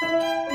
Música